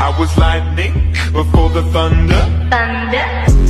I was lightning before the thunder. thunder.